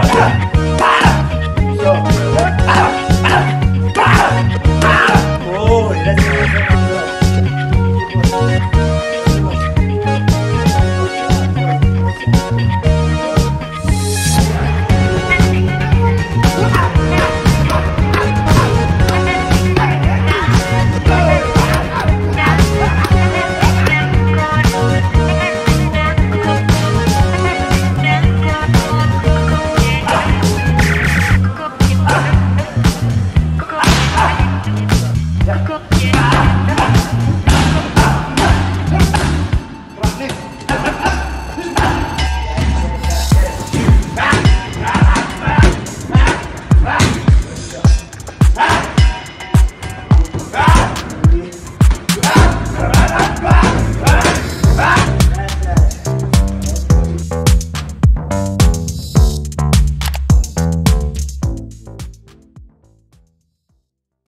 Attack.